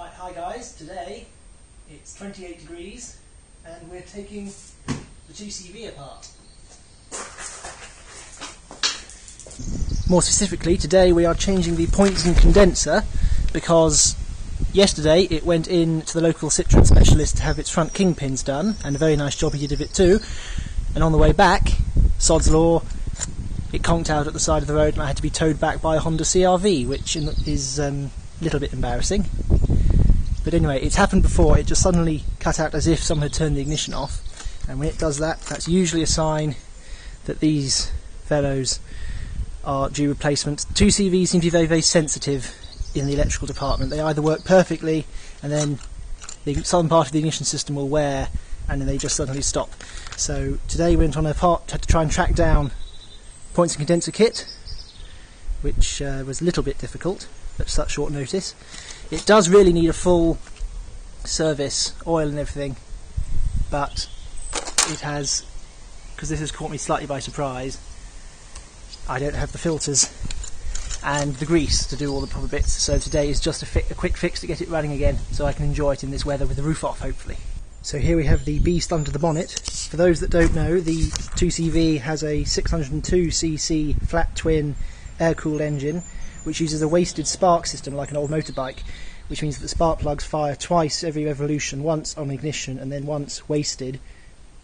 Right, hi guys. Today it's 28 degrees and we're taking the 2CV apart. More specifically, today we are changing the points and condenser because yesterday it went in to the local Citroen specialist to have its front kingpins done, and a very nice job he did of it too. And on the way back, Sod's Law, it conked out at the side of the road and I had to be towed back by a Honda CRV, which is um, a little bit embarrassing. But anyway, it's happened before, it just suddenly cut out as if someone had turned the ignition off. And when it does that, that's usually a sign that these fellows are due replacement. 2CVs seem to be very, very sensitive in the electrical department. They either work perfectly and then the southern part of the ignition system will wear and then they just suddenly stop. So today we went on a part had to try and track down points and condenser kit, which uh, was a little bit difficult at such short notice. It does really need a full service, oil and everything, but it has, because this has caught me slightly by surprise, I don't have the filters and the grease to do all the proper bits. So today is just a, fi- a, quick fix to get it running again so I can enjoy it in this weather with the roof off hopefully. So here we have the beast under the bonnet. For those that don't know, the 2CV has a 602cc flat twin air-cooled engine which uses a wasted spark system like an old motorbike which means that the spark plugs fire twice every revolution, once on ignition and then once wasted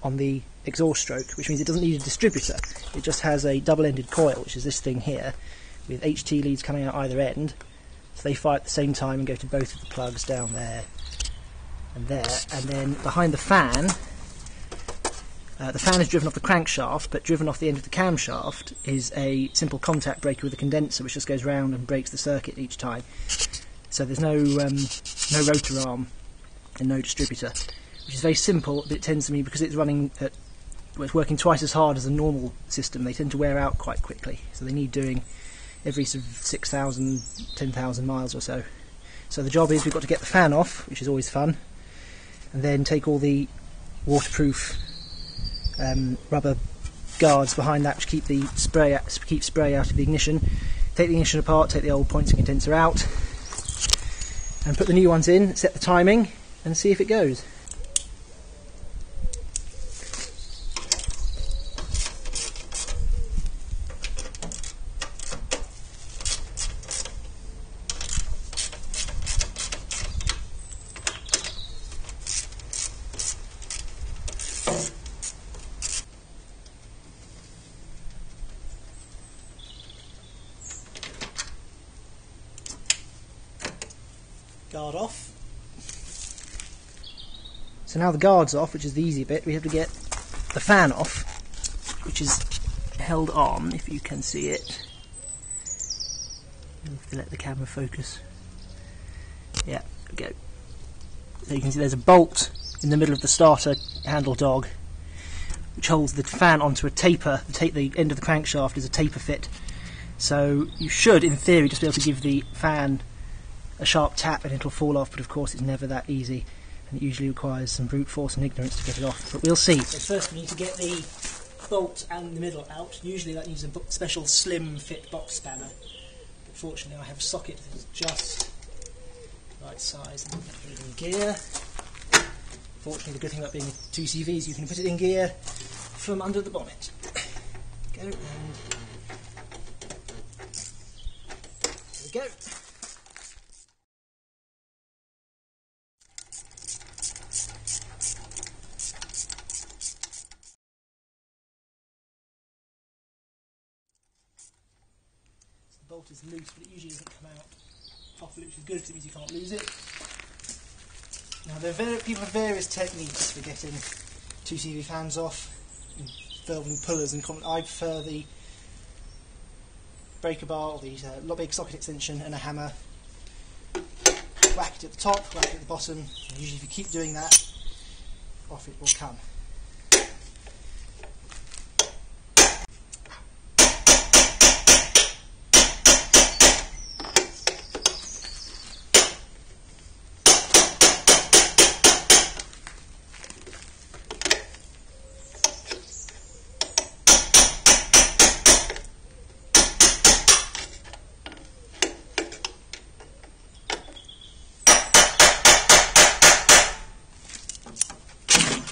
on the exhaust stroke, which means it doesn't need a distributor. It just has a double-ended coil, which is this thing here, with HT leads coming out either end. So they fire at the same time and go to both of the plugs down there and there. And then behind the fan, uh, the fan is driven off the crankshaft, but driven off the end of the camshaft is a simple contact breaker with a condenser, which just goes round and breaks the circuit each time. So there's no um, no rotor arm and no distributor, which is very simple. But it tends to me because it's running at well, it's working twice as hard as a normal system. They tend to wear out quite quickly, so they need doing every sort of 6,000, 10,000 miles or so. So the job is we've got to get the fan off, which is always fun, and then take all the waterproof um, rubber guards behind that, which keep the spray keep spray out of the ignition. Take the ignition apart, take the old points and condenser out, and put the new ones in. Set the timing, and see if it goes. Guard off. So now the guard's off, which is the easy bit, we have to get the fan off, which is held on, if you can see it. You have to let the camera focus. Yeah, go. So you can see there's a bolt in the middle of the starter handle dog, which holds the fan onto a taper. The, ta- the end of the crankshaft is a taper fit. So you should, in theory, just be able to give the fan a sharp tap and it'll fall off, but of course it's never that easy, and it usually requires some brute force and ignorance to get it off. But we'll see. So first we need to get the bolt and the middle out. Usually that needs a special slim fit box spanner. But fortunately I have a socket that is just the right size and put it in gear. Fortunately the good thing about being 2CV is you can put it in gear from under the bonnet. Go and there we go. Bolt is loose, but it usually doesn't come out properly, which is good because it means you can't lose it. Now, there are very, people have various techniques for getting 2CV fans off, involving pullers and I prefer the breaker bar, or the uh, big socket extension, and a hammer. Whack it at the top, whack it at the bottom. And usually, if you keep doing that, off it will come.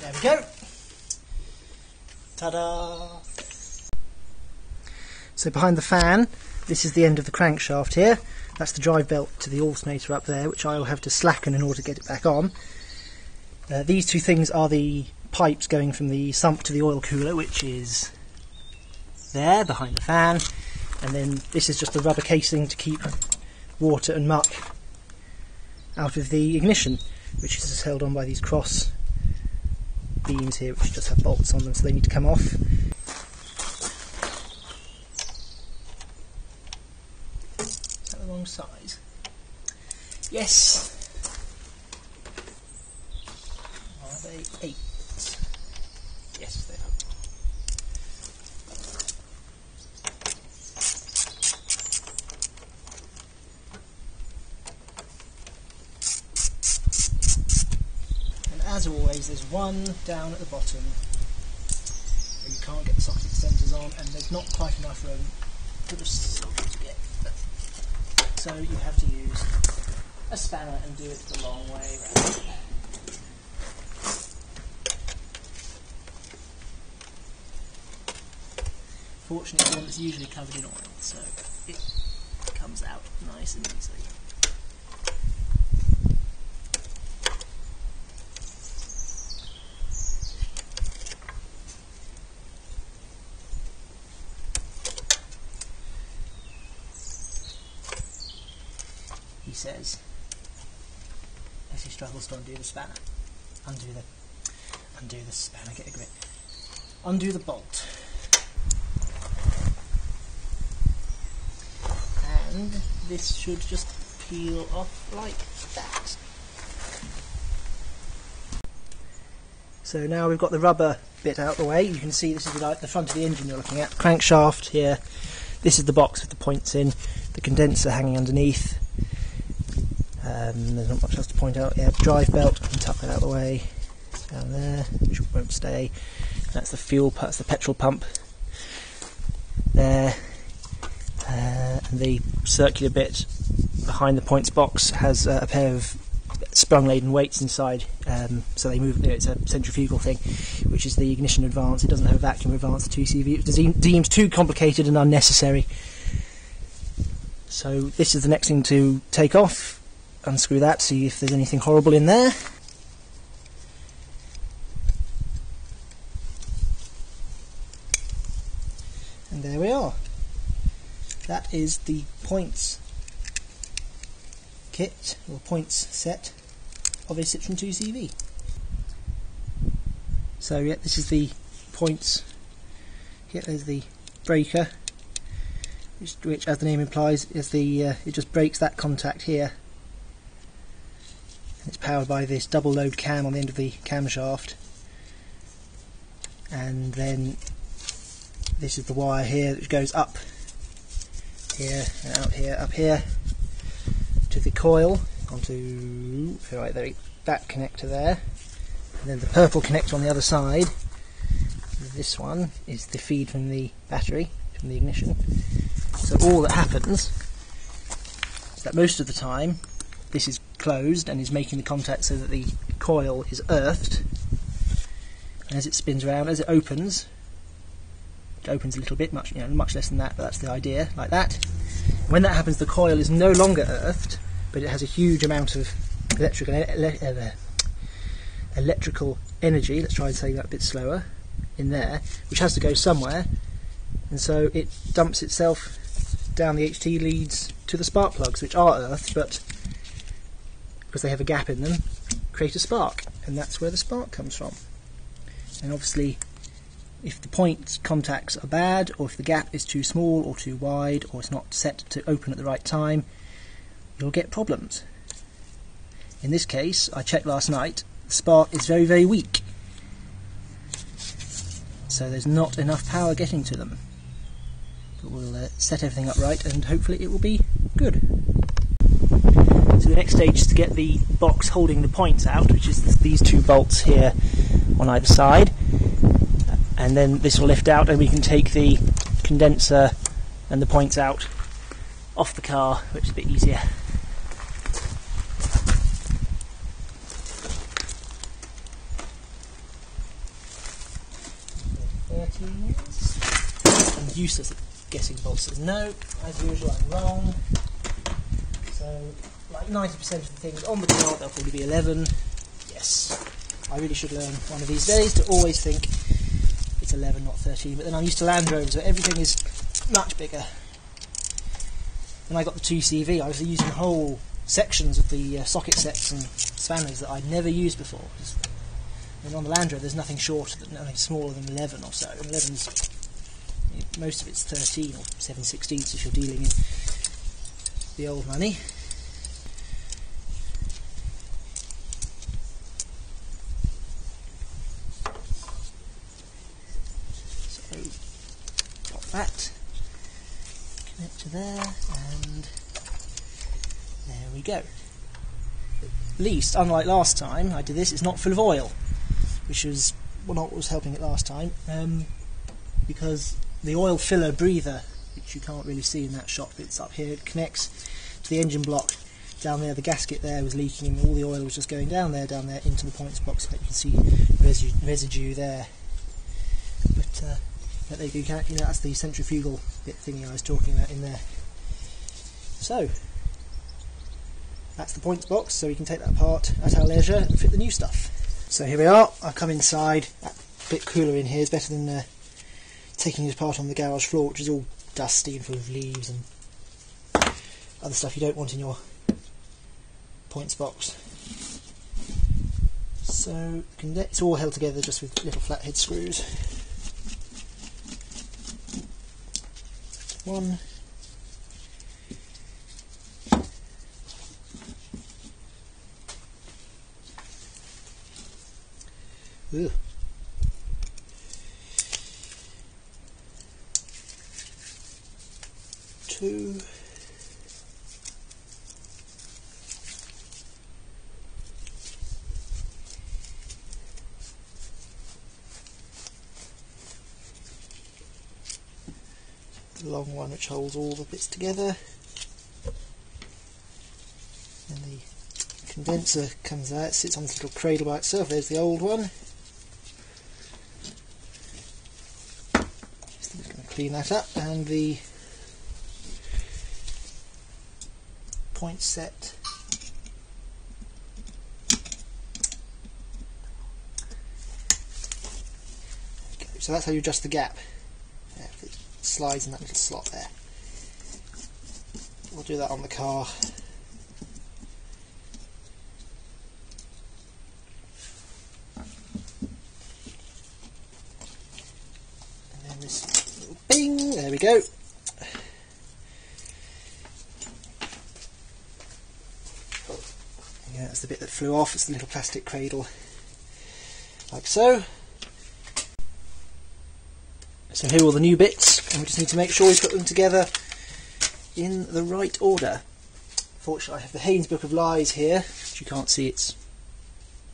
There we go. Ta-da! So behind the fan, this is the end of the crankshaft here. That's the drive belt to the alternator up there, which I'll have to slacken in order to get it back on. Uh, these two things are the pipes going from the sump to the oil cooler, which is there behind the fan. And then this is just the rubber casing to keep water and muck out of the ignition, which is held on by these cross beams here, which just have bolts on them, so they need to come off. Is that the wrong size? Yes. Are they eight? Yes, they are. And as always, there's one down at the bottom where you can't get the socket extenders on, and there's not quite enough room for the socket to get. So you have to use a spanner and do it the long way round. Fortunately, one that's usually covered in oil, so it comes out nice and easily. Says, as he struggles to undo the spanner. Undo the undo the spanner, get a grip. Undo the bolt. And this should just peel off like that. So now we've got the rubber bit out of the way. You can see this is the, the front of the engine you're looking at. Crankshaft here. This is the box with the points in. The condenser hanging underneath. Um, there's not much else to point out. Yeah, drive belt, can tuck that out of the way. Down there, which won't stay. That's the fuel, that's the petrol pump. There. Uh, and the circular bit behind the points box has uh, a pair of sprung laden weights inside, um, so they move. It's a centrifugal thing, which is the ignition advance. It doesn't have a vacuum advance. The 2CV it was de- deemed too complicated and unnecessary. So this is the next thing to take off unscrew that, see if there's anything horrible in there. And there we are. That is the points kit, or points set of a Citroen 2CV. So yeah, this is the points kit, there's the breaker, which, which as the name implies is the, uh, it just breaks that contact here it's powered by this double lobe cam on the end of the camshaft. And then this is the wire here that goes up here and out here up here to the coil onto right there that connector there. And then the purple connector on the other side. This one is the feed from the battery from the ignition. So all that happens is that most of the time this is closed and is making the contact so that the coil is earthed. And as it spins around, as it opens, it opens a little bit, much you know, much less than that, but that's the idea, like that. When that happens, the coil is no longer earthed, but it has a huge amount of electrical uh, electrical energy. Let's try and say that a bit slower in there, which has to go somewhere, and so it dumps itself down the HT leads to the spark plugs, which are earthed, but because they have a gap in them, create a spark, and that's where the spark comes from. And obviously, if the point contacts are bad, or if the gap is too small or too wide, or it's not set to open at the right time, you'll get problems. In this case, I checked last night, the spark is very, very weak. So there's not enough power getting to them. But we'll uh, set everything up right and hopefully it will be good. So the next stage is to get the box holding the points out, which is these two bolts here on either side. And then this will lift out and we can take the condenser and the points out off the car, which is a bit easier. I'm useless at guessing bolts. No, as usual, I'm wrong. So like 90% of the things on the card, they'll probably be 11. Yes, I really should learn one of these days to always think it's 11, not 13. But then I'm used to Land Rovers, where everything is much bigger. When I got the 2CV, I was using whole sections of the uh, socket sets and spanners that I'd never used before. And on the Land Rover, there's nothing shorter than nothing smaller than 11 or so. And 11's most of it's 13 or 7 16ths if you're dealing in the old money. So, got that. Connect to there, and there we go. At least, unlike last time I did this, it's not full of oil, which was well, not what was helping it last time, um, because the oil filler breather, which you can't really see in that shot, but it's up here, it connects to the engine block down there. The gasket there was leaking, and all the oil was just going down there, down there into the points box. But you can see residue, residue there. But, uh, you know, that's the centrifugal bit thingy I was talking about in there. So that's the points box, so we can take that apart at our leisure and fit the new stuff. So here we are. I've come inside. A bit cooler in here. It's better than uh, taking it apart on the garage floor, which is all dusty and full of leaves and other stuff you don't want in your points box. So it's all held together just with little flathead screws. One. Two. The long one which holds all the bits together. And the condenser comes out, sits on this little cradle by itself. There's the old one. Just going to clean that up, and the point set. So that's how you adjust the gap. It slides in that little slot there. We'll do that on the car. And then this little bing, there we go. the bit that flew off, it's the little plastic cradle, like so. So here are all the new bits, and we just need to make sure we put them together in the right order. Fortunately, I have the Haynes Book of Lies here, which you can't see, it's,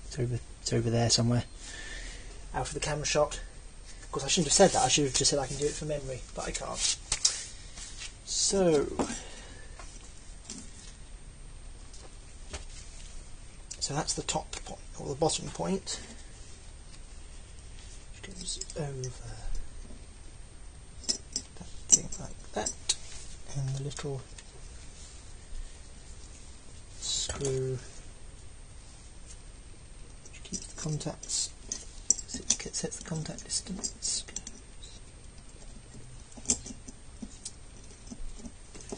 it's, over, it's over there somewhere, out of the camera shot. Of course, I shouldn't have said that, I should have just said I can do it from memory, but I can't. So, So that's the top point, or the bottom point, which goes over that thing like that, and the little screw which keeps the contacts, sets the contact distance.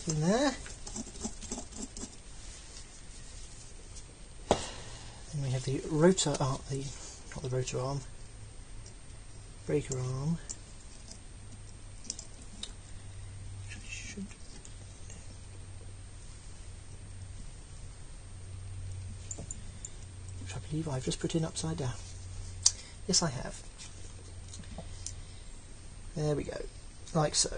In there. we have the rotor arm, the not the rotor arm, breaker arm. Should which I believe I've just put in upside down. Yes, I have. There we go, like so.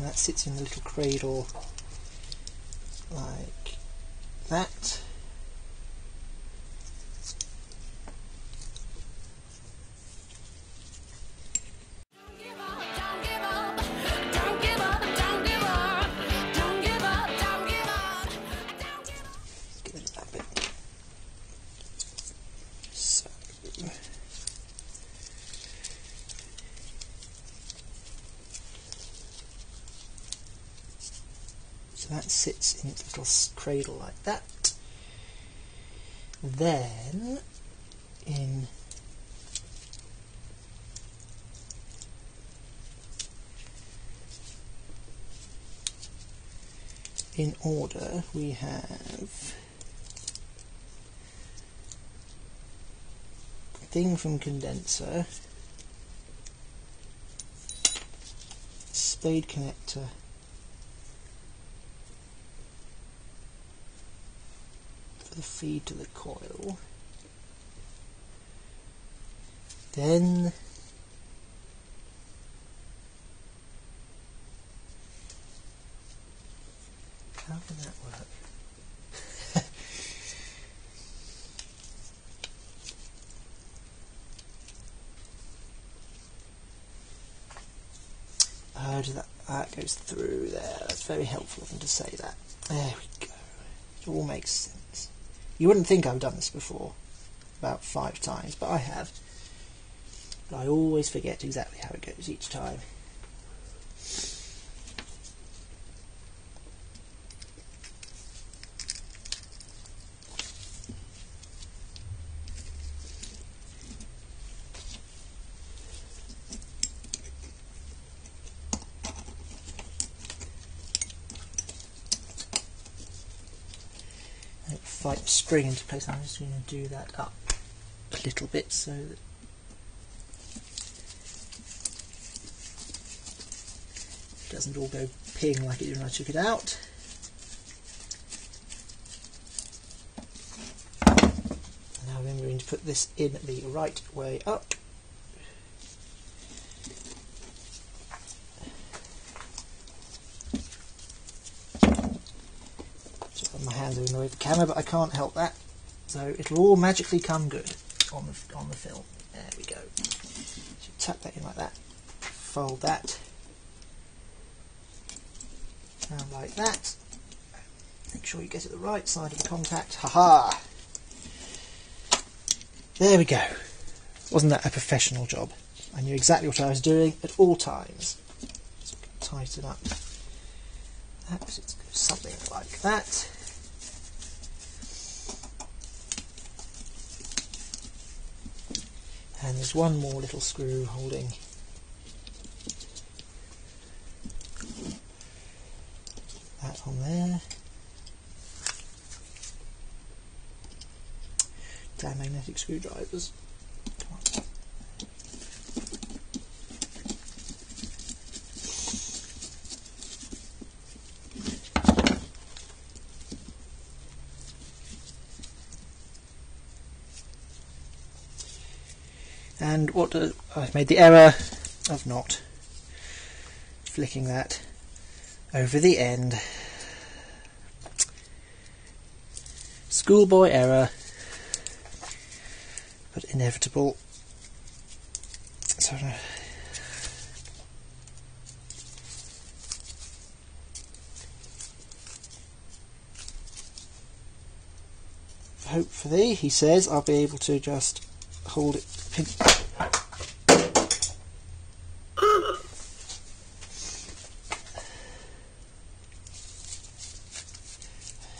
That sits in the little cradle like that. Sits in its little cradle like that. Then, in in order, we have thing from condenser, spade connector, for the feed to the coil. Then how can that work? Oh, does that, that goes through there. That's very helpful of them to say that. There we go. It all makes sense. You wouldn't think I've done this before, about five times, but I have. But I always forget exactly how it goes each time. Fight spring into place. I'm just going to do that up a little bit so that it doesn't all go ping like it did when I took it out. Now we're going to put this in the right way up. So my hands are in the way of the camera, but I can't help that. So it'll all magically come good on the on the film. There we go. So tap that in like that. Fold that down like that. Make sure you get it the right side of the contact. Haha! There we go. Wasn't that a professional job? I knew exactly what I was doing at all times. Just tighten up. That something like that. And there's one more little screw holding that on there. Damn magnetic screwdrivers. And what do, I've made the error of not flicking that over the end. Schoolboy error, but inevitable. So hopefully, he says, I'll be able to just hold it. Pin-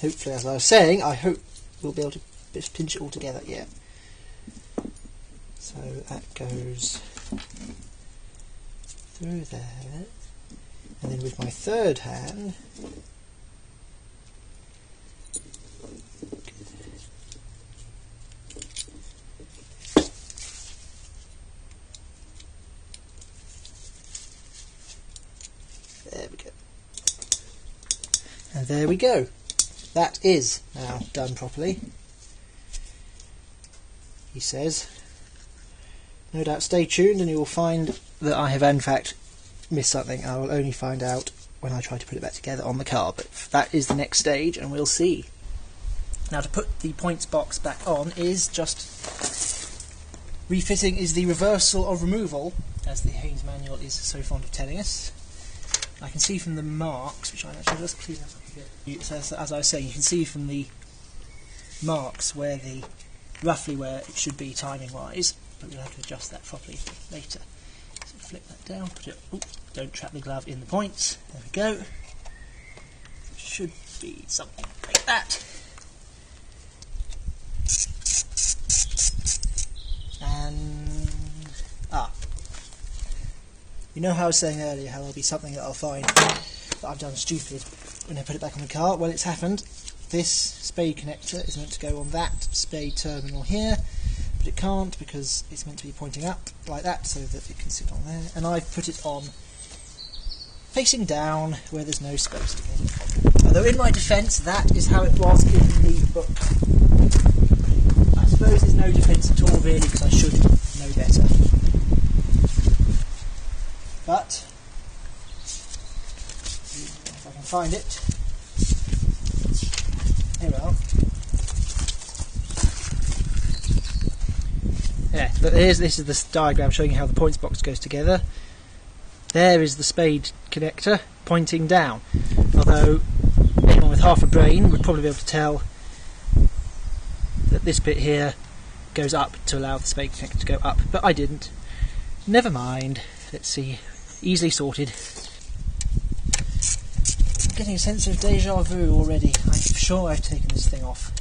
hopefully, as I was saying, I hope we'll be able to pinch it all together. Yeah. So that goes through there, and then with my third hand. There we go. And there we go. That is now done properly. He says. No doubt stay tuned and you will find that I have in fact missed something. I will only find out when I try to put it back together on the car, but that is the next stage and we'll see. Now to put the points box back on is just refitting is the reversal of removal, as the Haynes manual is so fond of telling us. I can see from the marks, which I actually just clean up a bit. So as, as I was saying, you can see from the marks where the roughly where it should be timing wise, but we'll have to adjust that properly later. So flip that down, put it. Don't trap the glove in the points. There we go. should be something like that. And ah, you know how I was saying earlier how there'll be something that I'll find that I've done stupid when I put it back on the car. Well, it's happened. This spade connector is meant to go on that spade terminal here, but it can't because it's meant to be pointing up like that so that it can sit on there. And I've put it on facing down where there's no space to go. Although in my defence, that is how it was in the book. I suppose there's no defence at all really because I should know better. But if I can find it, here we are. Yeah, but here's this is the diagram showing you how the points box goes together. There is the spade connector pointing down. Although anyone with half a brain would probably be able to tell that this bit here goes up to allow the spade connector to go up, but I didn't. Never mind. Let's see. Easily sorted. I'm getting a sense of deja vu already. I'm sure I've taken this thing off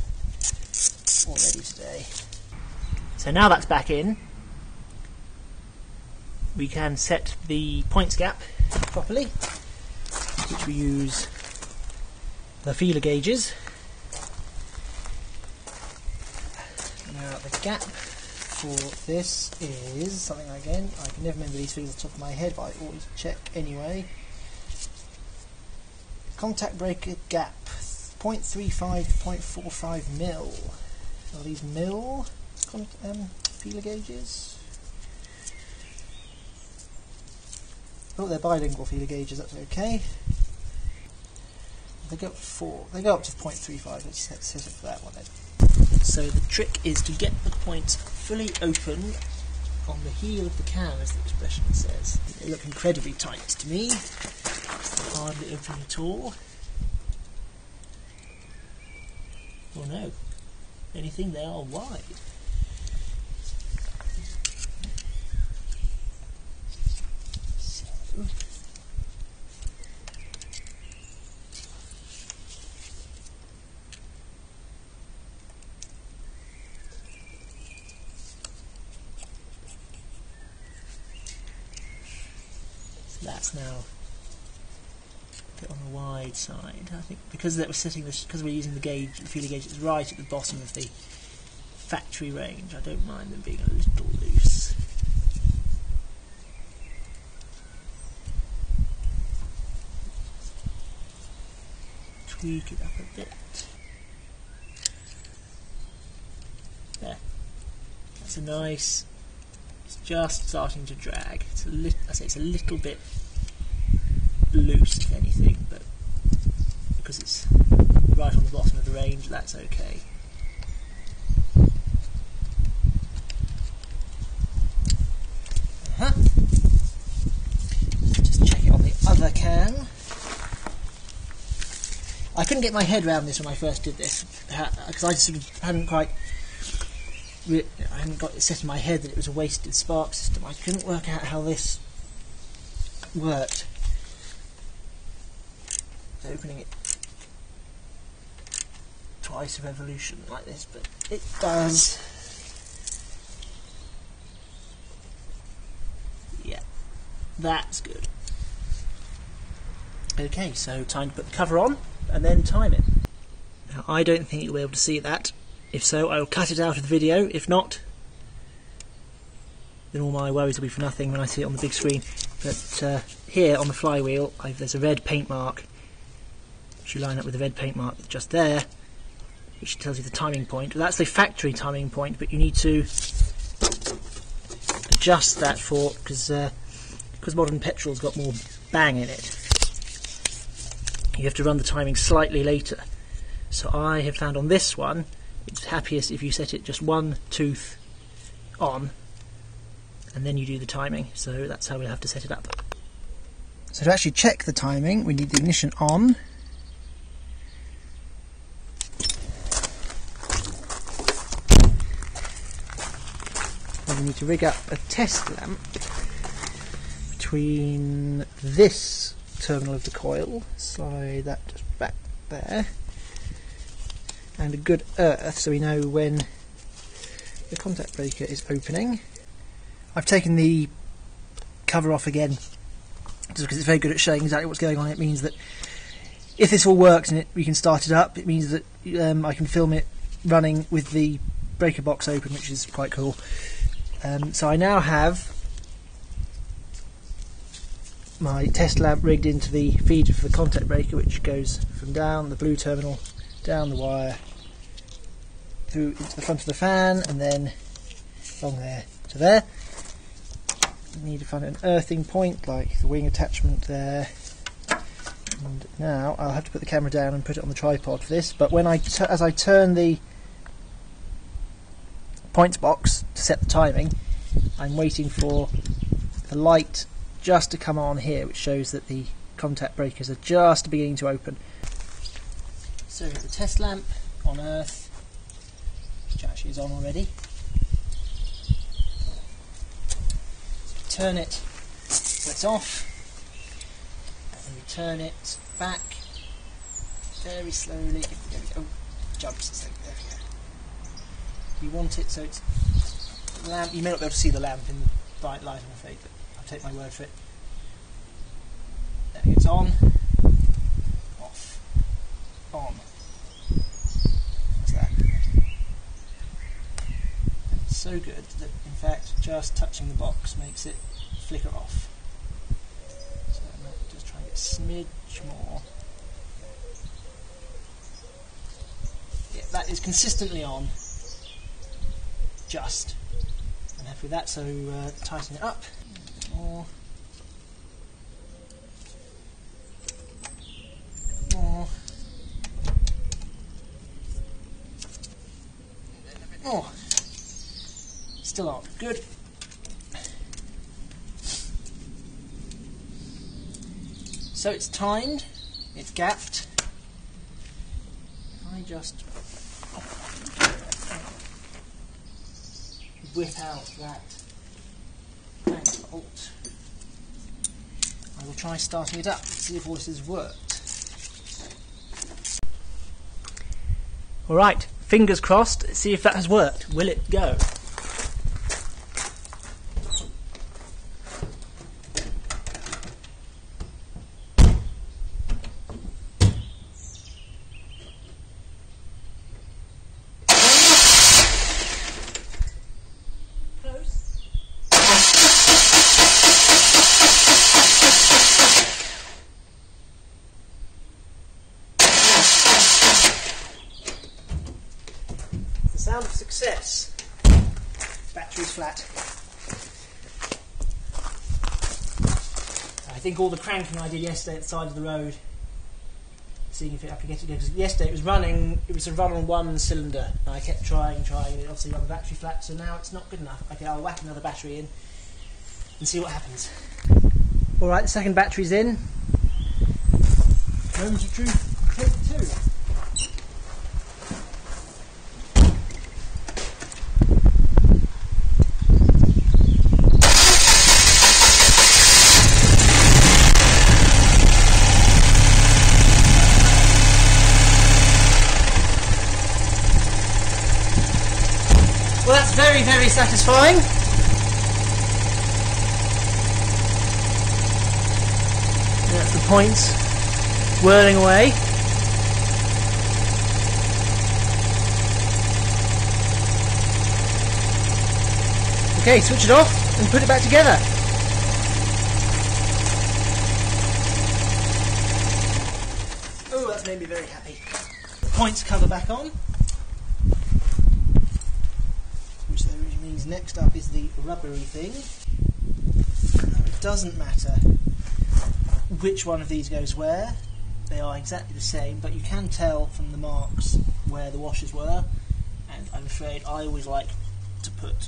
already today. So now that's back in, we can set the points gap properly, which we use the feeler gauges. Now the gap for this is something again, I can never remember these figures off the top of my head, but I always check anyway. Contact breaker gap 0.35 to 0.45 mil. Are these mil um, feeler gauges? Oh, they're bilingual feeler gauges, that's okay. They go up to four. They go up to 0.35. Let's set, it for that one then. So the trick is to get the points fully open on the heel of the cam, as the expression says. They look incredibly tight to me. Hardly open at all. Oh no. Anything, they are wide. So, that's now a bit on the wide side. I think because that we're setting this, because we're using the gauge, the feeler gauge, it's right at the bottom of the factory range. I don't mind them being a little loose. Tweak it up a bit. There. That's a nice. Just starting to drag. It's a lit. I say it's a little bit loose, if anything, but because it's right on the bottom of the range, that's okay. Uh-huh. Just check it on the other cam. I couldn't get my head around this when I first did this because I sort of hadn't quite. Re- I hadn't got it set in my head that it was a wasted spark system. I couldn't work out how this worked opening it twice a revolution like this, but it does. Yeah, that's good. Okay, so time to put the cover on and then time it. Now, I don't think you'll be able to see that. If so, I will cut it out of the video. If not, then all my worries will be for nothing when I see it on the big screen. But uh, here on the flywheel, I've, there's a red paint mark which you line up with the red paint mark just there, which tells you the timing point. Well, that's the factory timing point, but you need to adjust that for because because uh, modern petrol's got more bang in it. You have to run the timing slightly later. So I have found on this one, it's happiest if you set it just one tooth on, and then you do the timing. So that's how we'll have to set it up. So to actually check the timing, we need the ignition on. we need to rig up a test lamp between this terminal of the coil, slide that just back there. And a good earth so we know when the contact breaker is opening. I've taken the cover off again just because it's very good at showing exactly what's going on. It means that if this all works and it, we can start it up, it means that um, I can film it running with the breaker box open, which is quite cool. Um, so I now have my test lamp rigged into the feeder for the contact breaker, which goes from down the blue terminal, down the wire, through into the front of the fan, and then along there to there. You need to find an earthing point, like the wing attachment there. And now I'll have to put the camera down and put it on the tripod for this. But when I, as I turn the points box to set the timing, I'm waiting for the light just to come on here, which shows that the contact breakers are just beginning to open. So the test lamp on Earth, which actually is on already. Turn it so it's off, and turn it back very slowly. There we go. Oh, Jumps. There we go. You want it so it's lamp. You may not be able to see the lamp in the bright light, I'm afraid, but I'll take my word for it. There it's on, off, on. What's that? It's so good that, in fact, just touching the box makes it flicker off. So I'm just try and get a smidge more. Yeah, that is consistently on. Just. And happy with that, so uh, tighten it up. More. Then a bit more. Still on. Good. So it's timed, it's gapped. If I just whip out that crank bolt, I will try starting it up see if all this has worked. Alright, fingers crossed, see if that has worked. Will it go? The sound of success. Battery's flat. I all the cranking I did yesterday at the side of the road, seeing if I could get it because yesterday it was running, it was a run on one cylinder, and I kept trying, trying, and it obviously got the battery flat, so now it's not good enough. Okay, I'll whack another battery in and see what happens. Alright, the second battery's in. Moment of truth, take two. Well, that's very, satisfying. That's the points whirling away. Okay, switch it off and put it back together. Oh, that's made me very happy. The points cover back on. which then means next up is the rubbery thing. Now, it doesn't matter which one of these goes where, they are exactly the same, but you can tell from the marks where the washers were, and I'm afraid I always like to put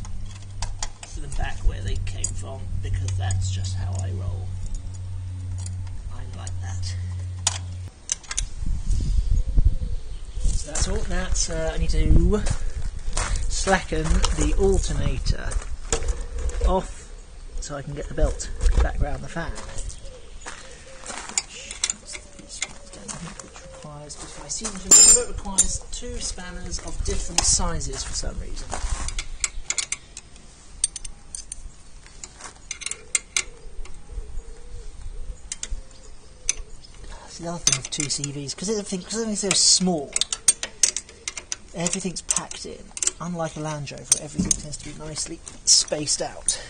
them back where they came from because that's just how I roll. I like that. So that's all. That's uh, I need to slacken the alternator off so I can get the belt back round the fan. Requires seem to remember it requires two spanners of different sizes for some reason. That's the other thing with 2CVs, because everything, cause everything's so small, everything's packed in. Unlike a Land Rover, everything tends to be nicely spaced out.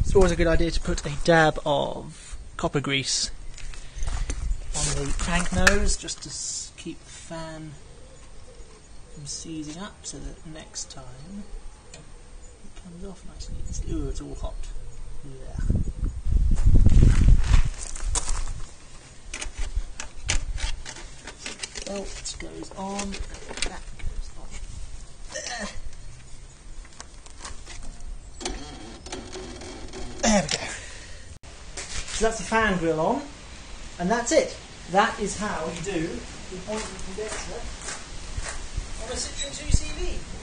It's always a good idea to put a dab of copper grease on the crank nose just to keep the fan from seizing up so that next time it comes off nicely. easily. Ooh, it's all hot. Yeah. Belt goes on. There. There we go. So that's the fan grill on, and that's it. That is how you do the point condenser on a Citroen 2CV.